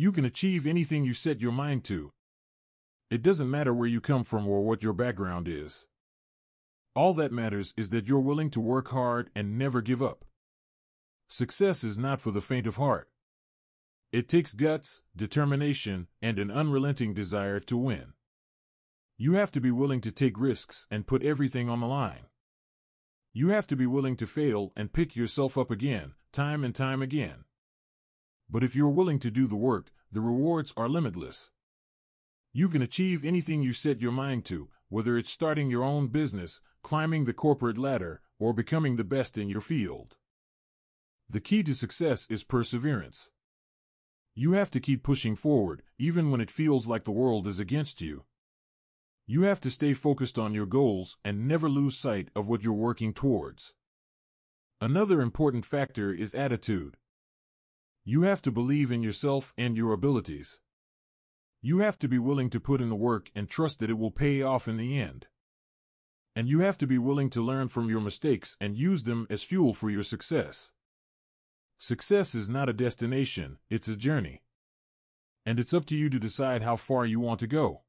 You can achieve anything you set your mind to. It doesn't matter where you come from or what your background is. All that matters is that you're willing to work hard and never give up. Success is not for the faint of heart. It takes guts, determination, and an unrelenting desire to win. You have to be willing to take risks and put everything on the line. You have to be willing to fail and pick yourself up again, time and time again. But if you're willing to do the work, the rewards are limitless. You can achieve anything you set your mind to, whether it's starting your own business, climbing the corporate ladder, or becoming the best in your field. The key to success is perseverance. You have to keep pushing forward, even when it feels like the world is against you. You have to stay focused on your goals and never lose sight of what you're working towards. Another important factor is attitude. You have to believe in yourself and your abilities. You have to be willing to put in the work and trust that it will pay off in the end. And you have to be willing to learn from your mistakes and use them as fuel for your success. Success is not a destination, it's a journey. And it's up to you to decide how far you want to go.